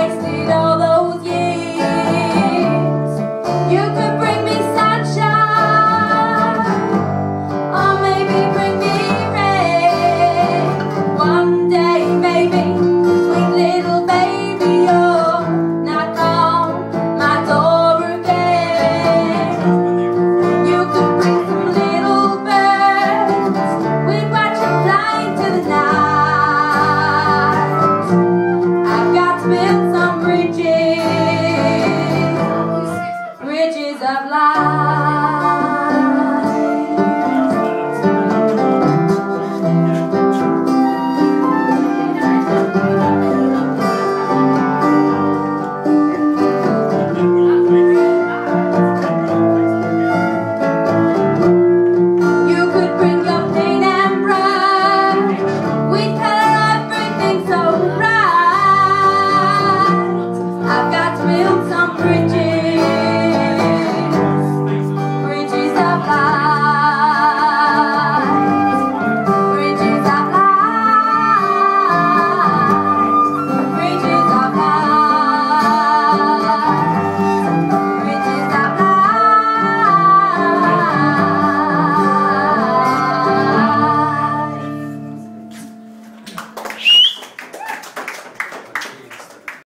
I wasted all the